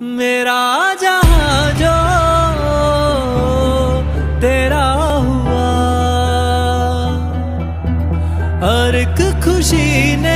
मेरा जहाँ जो तेरा हुआ। हर एक खुशी ने